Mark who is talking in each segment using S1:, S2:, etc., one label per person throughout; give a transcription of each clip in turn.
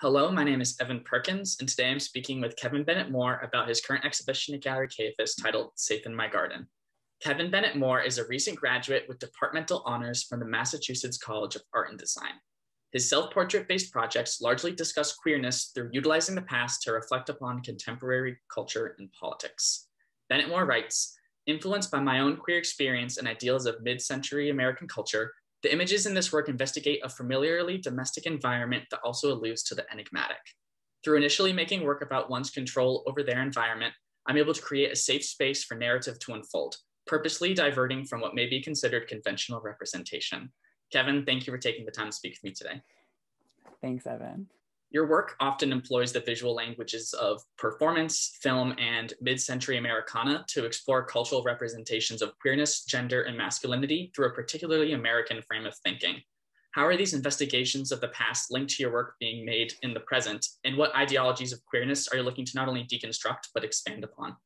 S1: Hello, my name is Evan Perkins, and today I'm speaking with Kevin Bennett Moore about his current exhibition at Gallery Kayafas titled Safe in My Garden. Kevin Bennett Moore is a recent graduate with departmental honors from the Massachusetts College of Art and Design. His self portrait based projects largely discuss queerness through utilizing the past to reflect upon contemporary culture and politics. Bennett Moore writes Influenced by my own queer experience and ideals of mid century American culture, the images in this work investigate a familiarly domestic environment that also alludes to the enigmatic. Through initially making work about one's control over their environment, I'm able to create a safe space for narrative to unfold, purposely diverting from what may be considered conventional representation. Kevin, thank you for taking the time to speak with me today.
S2: Thanks, Evan.
S1: Your work often employs the visual languages of performance, film, and mid century Americana to explore cultural representations of queerness, gender, and masculinity through a particularly American frame of thinking. How are these investigations of the past linked to your work being made in the present? And what ideologies of queerness are you looking to not only deconstruct, but expand upon?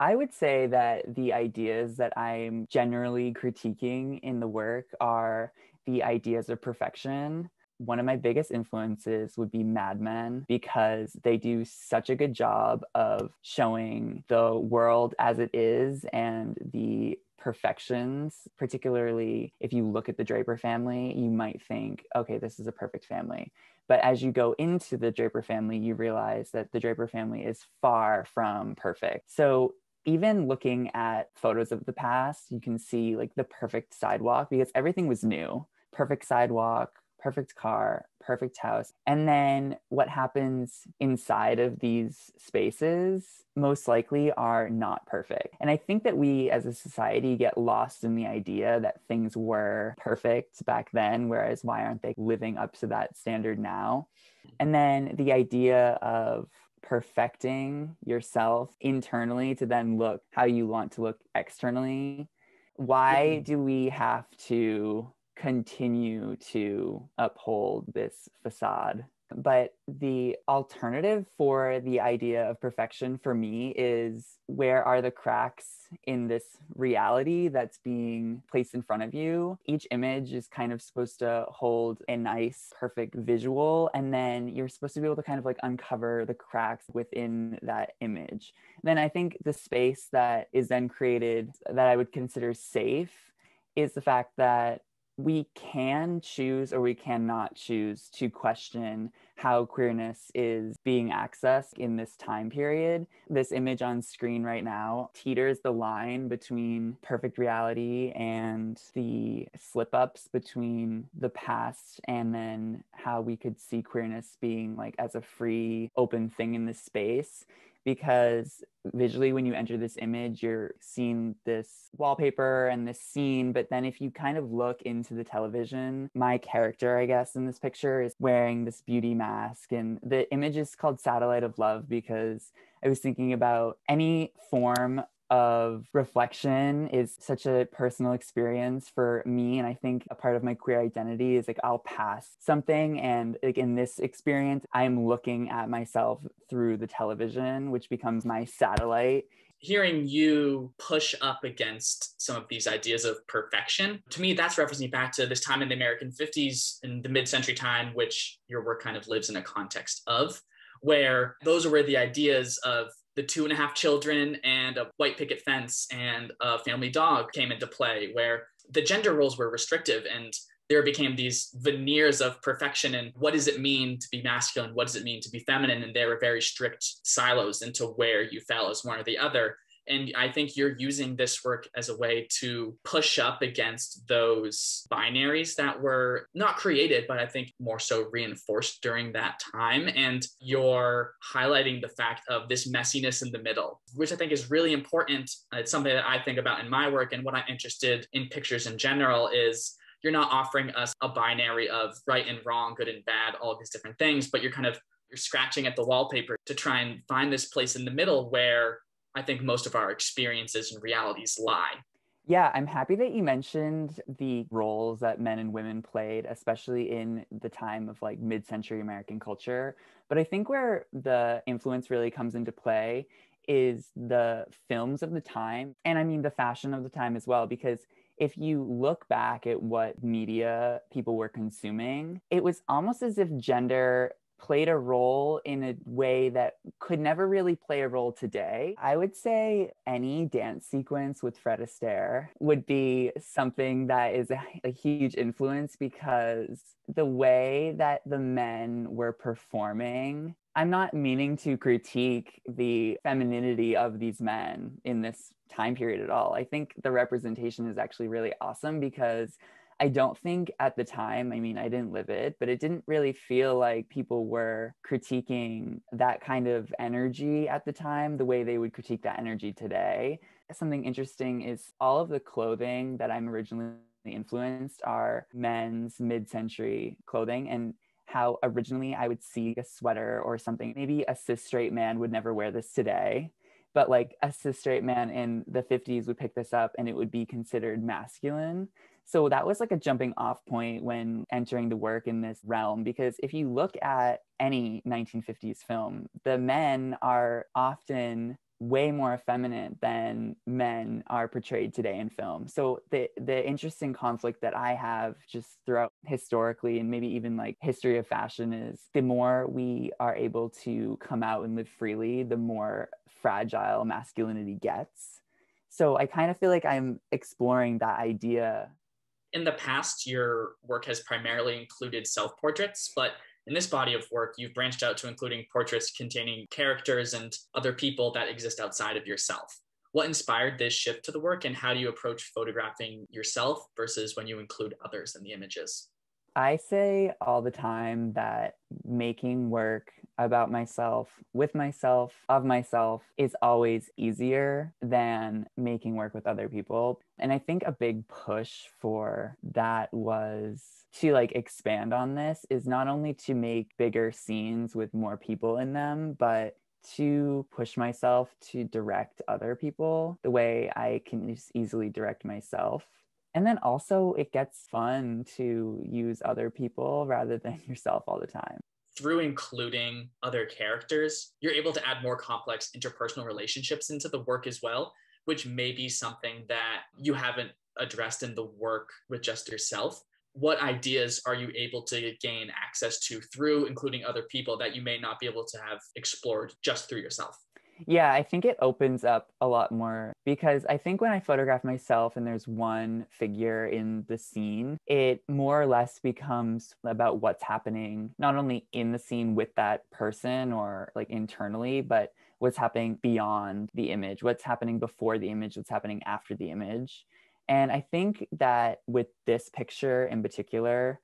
S2: I would say that the ideas that I'm generally critiquing in the work are the ideas of perfection one of my biggest influences would be Mad Men because they do such a good job of showing the world as it is and the perfections. Particularly if you look at the Draper family, you might think, okay, this is a perfect family. But as you go into the Draper family, you realize that the Draper family is far from perfect. So even looking at photos of the past, you can see like the perfect sidewalk because everything was new. Perfect sidewalk, perfect car, perfect house. And then what happens inside of these spaces most likely are not perfect. And I think that we as a society get lost in the idea that things were perfect back then, whereas why aren't they living up to that standard now? And then the idea of perfecting yourself internally to then look how you want to look externally. Why do we have to continue to uphold this facade. But the alternative for the idea of perfection for me is where are the cracks in this reality that's being placed in front of you? Each image is kind of supposed to hold a nice, perfect visual. And then you're supposed to be able to kind of like uncover the cracks within that image. Then I think the space that is then created that I would consider safe is the fact that we can choose or we cannot choose to question how queerness is being accessed in this time period. This image on screen right now teeters the line between perfect reality and the slip ups between the past and then how we could see queerness being like as a free, open thing in this space because visually when you enter this image you're seeing this wallpaper and this scene but then if you kind of look into the television my character i guess in this picture is wearing this beauty mask and the image is called satellite of love because i was thinking about any form of reflection is such a personal experience for me and i think a part of my queer identity is like i'll pass something and like in this experience i'm looking at myself through the television which becomes my satellite.
S1: Hearing you push up against some of these ideas of perfection to me that's referencing back to this time in the american 50s in the mid-century time which your work kind of lives in a context of where those are where the ideas of the two and a half children and a white picket fence and a family dog came into play, where the gender roles were restrictive and there became these veneers of perfection and what does it mean to be masculine? What does it mean to be feminine? And there were very strict silos into where you fell as one or the other. And I think you're using this work as a way to push up against those binaries that were not created, but I think more so reinforced during that time. And you're highlighting the fact of this messiness in the middle, which I think is really important. It's something that I think about in my work. And what I'm interested in pictures in general is you're not offering us a binary of right and wrong, good and bad, all these different things, but you're kind of you're scratching at the wallpaper to try and find this place in the middle where I think most of our experiences and realities lie.
S2: Yeah, I'm happy that you mentioned the roles that men and women played, especially in the time of like mid century American culture. But I think where the influence really comes into play is the films of the time. And I mean, the fashion of the time as well, because if you look back at what media people were consuming, it was almost as if gender played a role in a way that could never really play a role today. I would say any dance sequence with Fred Astaire would be something that is a, a huge influence because the way that the men were performing I'm not meaning to critique the femininity of these men in this time period at all. I think the representation is actually really awesome because I don't think at the time, I mean, I didn't live it, but it didn't really feel like people were critiquing that kind of energy at the time the way they would critique that energy today. Something interesting is all of the clothing that I'm originally influenced are men's mid century clothing. And how originally I would see a sweater or something. Maybe a cis straight man would never wear this today, but like a cis straight man in the 50s would pick this up and it would be considered masculine. So that was like a jumping off point when entering the work in this realm. Because if you look at any 1950s film, the men are often way more effeminate than men are portrayed today in film. So the the interesting conflict that I have just throughout historically and maybe even like history of fashion is the more we are able to come out and live freely, the more fragile masculinity gets. So I kind of feel like I'm exploring that idea.
S1: In the past, your work has primarily included self portraits, but in this body of work, you've branched out to including portraits containing characters and other people that exist outside of yourself. What inspired this shift to the work, and how do you approach photographing yourself versus when you include others in the images?
S2: I say all the time that making work about myself, with myself, of myself is always easier than making work with other people. And I think a big push for that was to like expand on this is not only to make bigger scenes with more people in them, but to push myself to direct other people the way I can just easily direct myself and then also, it gets fun to use other people rather than yourself all the time.
S1: Through including other characters, you're able to add more complex interpersonal relationships into the work as well, which may be something that you haven't addressed in the work with just yourself. What ideas are you able to gain access to through including other people that you may not be able to have explored just through yourself?
S2: Yeah, I think it opens up a lot more because I think when I photograph myself and there's one figure in the scene, it more or less becomes about what's happening not only in the scene with that person or like internally, but what's happening beyond the image, what's happening before the image, what's happening after the image. And I think that with this picture in particular,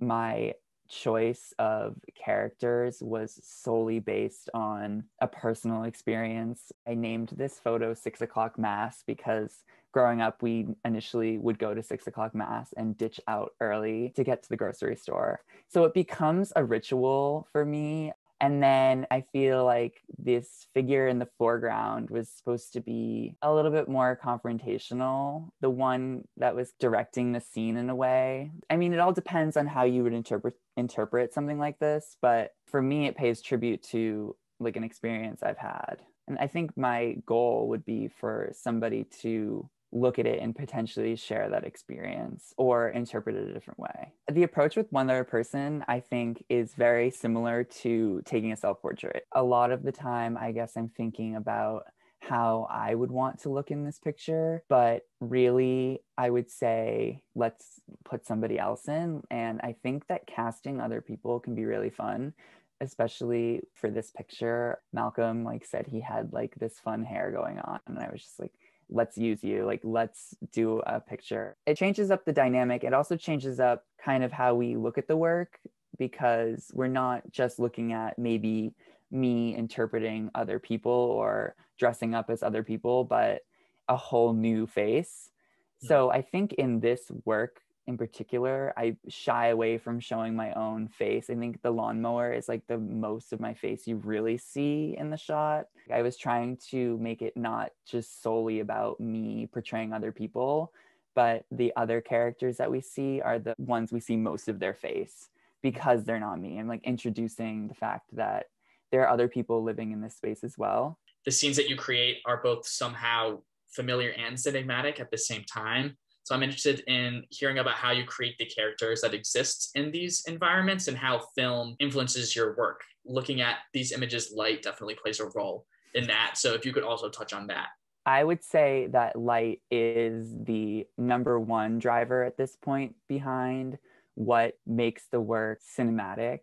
S2: my choice of characters was solely based on a personal experience. I named this photo Six O'Clock Mass because growing up, we initially would go to six o'clock mass and ditch out early to get to the grocery store. So it becomes a ritual for me. And then I feel like this figure in the foreground was supposed to be a little bit more confrontational, the one that was directing the scene in a way. I mean, it all depends on how you would interpret interpret something like this, but for me it pays tribute to like an experience I've had. And I think my goal would be for somebody to look at it and potentially share that experience or interpret it a different way. The approach with one other person, I think, is very similar to taking a self portrait. A lot of the time, I guess I'm thinking about how I would want to look in this picture, but really, I would say let's put somebody else in. And I think that casting other people can be really fun especially for this picture malcolm like said he had like this fun hair going on and i was just like let's use you like let's do a picture. It changes up the dynamic. It also changes up kind of how we look at the work because we're not just looking at maybe me interpreting other people or dressing up as other people but a whole new face. So i think in this work in particular, I shy away from showing my own face. I think the lawnmower is like the most of my face you really see in the shot. I was trying to make it not just solely about me portraying other people, but the other characters that we see are the ones we see most of their face because they're not me. I'm like introducing the fact that there are other people living in this space as well.
S1: The scenes that you create are both somehow familiar and cinematic at the same time So I'm interested in hearing about how you create the characters that exist in these environments and how film influences your work. Looking at these images, light definitely plays a role in that. So if you could also touch on that.
S2: I would say that light is the number one driver at this point behind what makes the work cinematic.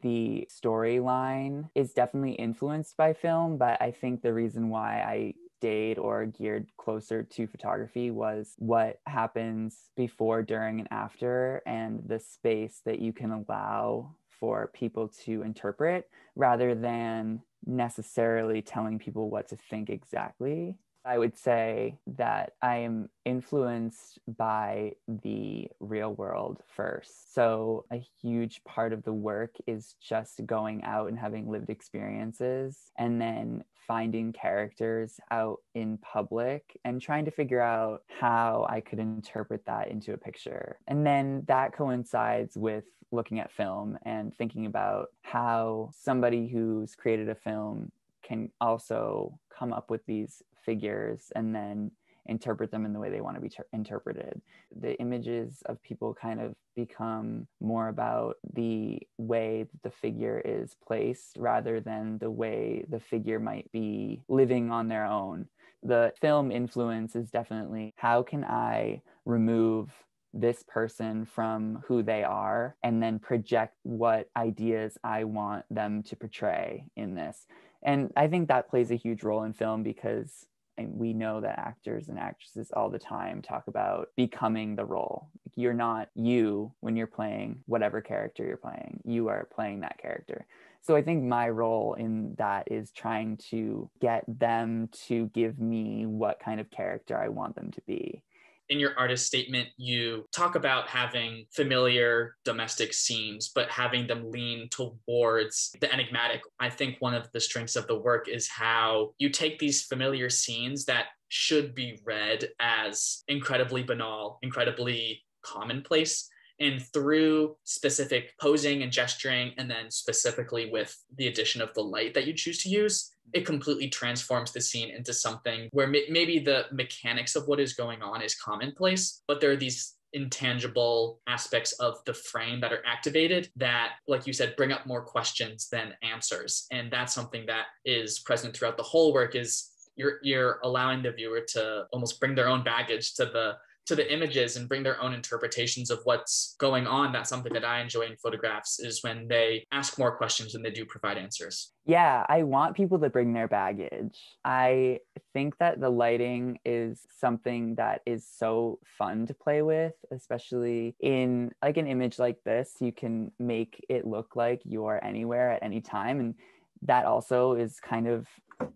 S2: The storyline is definitely influenced by film, but I think the reason why I stayed or geared closer to photography was what happens before, during, and after, and the space that you can allow for people to interpret rather than necessarily telling people what to think exactly. I would say that I am influenced by the real world first. So, a huge part of the work is just going out and having lived experiences and then finding characters out in public and trying to figure out how I could interpret that into a picture. And then that coincides with looking at film and thinking about how somebody who's created a film can also come up with these figures and then interpret them in the way they want to be ter- interpreted. The images of people kind of become more about the way the figure is placed rather than the way the figure might be living on their own. The film influence is definitely how can I remove this person from who they are and then project what ideas I want them to portray in this. And I think that plays a huge role in film because and we know that actors and actresses all the time talk about becoming the role. You're not you when you're playing whatever character you're playing. You are playing that character. So I think my role in that is trying to get them to give me what kind of character I want them to be
S1: in your artist statement, you talk about having familiar domestic scenes, but having them lean towards the enigmatic. I think one of the strengths of the work is how you take these familiar scenes that should be read as incredibly banal, incredibly commonplace. And through specific posing and gesturing, and then specifically with the addition of the light that you choose to use, it completely transforms the scene into something where maybe the mechanics of what is going on is commonplace, but there are these intangible aspects of the frame that are activated that like you said bring up more questions than answers. And that's something that is present throughout the whole work is you're you're allowing the viewer to almost bring their own baggage to the to the images and bring their own interpretations of what's going on. That's something that I enjoy in photographs is when they ask more questions than they do provide answers.
S2: Yeah, I want people to bring their baggage. I think that the lighting is something that is so fun to play with, especially in like an image like this. You can make it look like you're anywhere at any time. And that also is kind of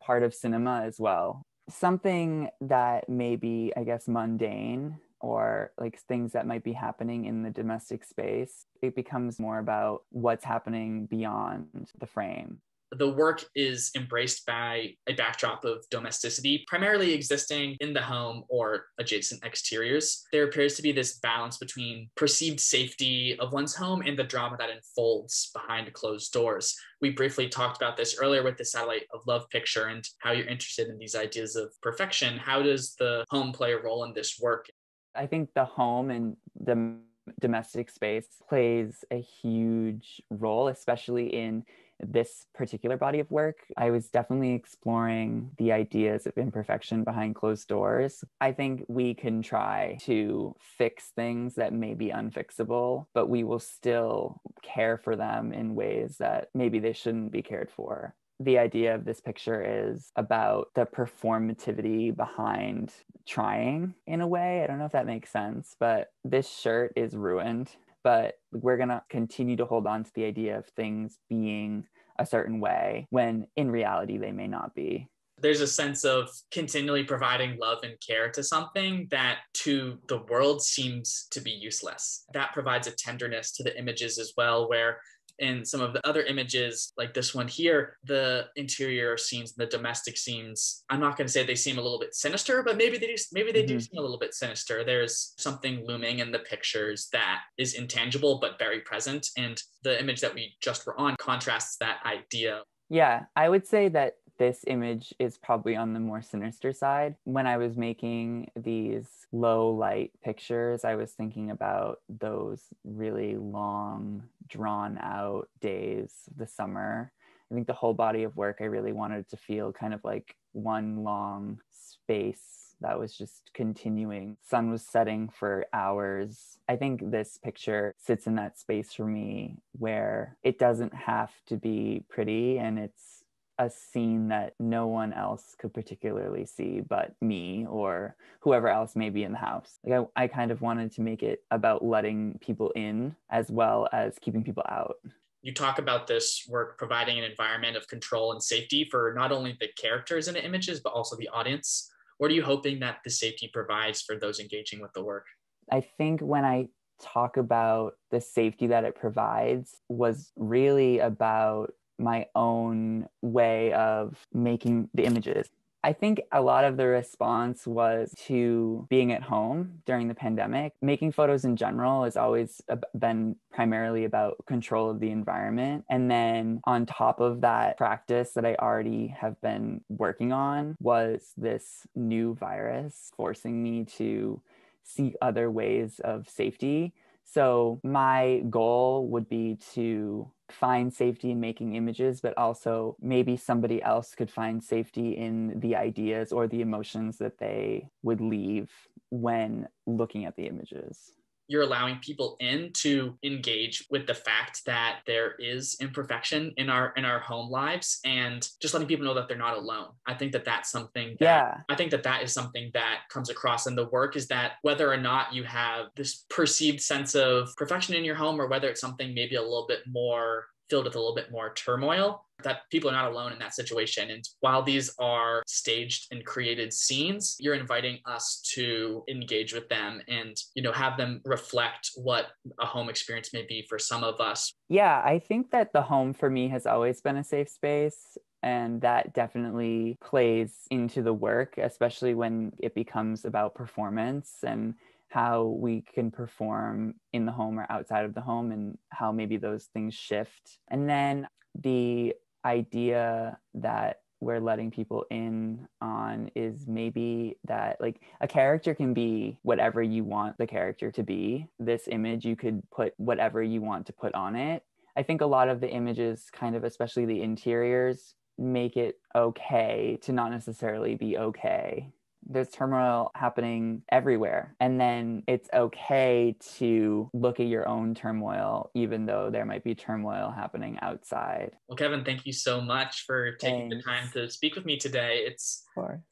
S2: part of cinema as well something that may be, I guess, mundane or like things that might be happening in the domestic space, it becomes more about what's happening beyond the frame
S1: the work is embraced by a backdrop of domesticity, primarily existing in the home or adjacent exteriors. There appears to be this balance between perceived safety of one's home and the drama that unfolds behind closed doors. We briefly talked about this earlier with the Satellite of Love picture and how you're interested in these ideas of perfection. How does the home play a role in this work?
S2: I think the home and the domestic space plays a huge role, especially in this particular body of work, I was definitely exploring the ideas of imperfection behind closed doors. I think we can try to fix things that may be unfixable, but we will still care for them in ways that maybe they shouldn't be cared for the idea of this picture is about the performativity behind trying in a way. I don't know if that makes sense, but this shirt is ruined but we're going to continue to hold on to the idea of things being a certain way when in reality they may not be
S1: there's a sense of continually providing love and care to something that to the world seems to be useless. That provides a tenderness to the images as well, where in some of the other images, like this one here, the interior scenes, the domestic scenes, I'm not going to say they seem a little bit sinister, but maybe they do, maybe they mm-hmm. do seem a little bit sinister. There's something looming in the pictures that is intangible but very present. And the image that we just were on contrasts that idea.
S2: Yeah, I would say that this image is probably on the more sinister side. When I was making these low light pictures, I was thinking about those really long, drawn out days, the summer. I think the whole body of work, I really wanted to feel kind of like one long space that was just continuing. Sun was setting for hours. I think this picture sits in that space for me where it doesn't have to be pretty and it's a scene that no one else could particularly see but me or whoever else may be in the house. Like I, I kind of wanted to make it about letting people in as well as keeping people out
S1: you talk about this work providing an environment of control and safety for not only the characters in the images but also the audience what are you hoping that the safety provides for those engaging with the work?
S2: I think when I talk about the safety that it provides was really about my own way of making the images. I think a lot of the response was to being at home during the pandemic. Making photos in general has always been primarily about control of the environment. And then on top of that practice that I already have been working on was this new virus forcing me to seek other ways of safety. So my goal would be to find safety in making images, but also maybe somebody else could find safety in the ideas or the emotions that they would leave when looking at the images
S1: you're allowing people in to engage with the fact that there is imperfection in our in our home lives and just letting people know that they're not alone. I think that that's something that,
S2: yeah.
S1: I think that that is something that comes across in the work is that whether or not you have this perceived sense of perfection in your home or whether it's something maybe a little bit more filled with a little bit more turmoil that people are not alone in that situation. And while these are staged and created scenes you're inviting us to engage with them and you know have them reflect what a home experience may be for some of us.
S2: Yeah i think that the home for me has always been a safe space and that definitely plays into the work especially when it becomes about performance and how we can perform in the home or outside of the home and how maybe those things shift. And then the idea that we're letting people in on is maybe that like a character can be whatever you want the character to be. This image, you could put whatever you want to put on it. I think a lot of the images, kind of especially the interiors, make it okay to not necessarily be okay there's turmoil happening everywhere. And then it's okay to look at your own turmoil, even though there might be turmoil happening outside.
S1: Well, Kevin, thank you so much for taking Thanks. the time to speak with me today. It's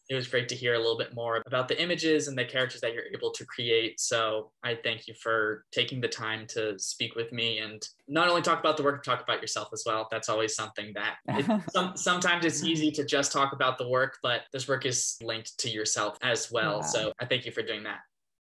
S1: it was great to hear a little bit more about the images and the characters that you're able to create. So I thank you for taking the time to speak with me and not only talk about the work, talk about yourself as well. That's always something that it, some, sometimes it's easy to just talk about the work, but this work is linked to yourself as well. Yeah. So I thank you for doing that.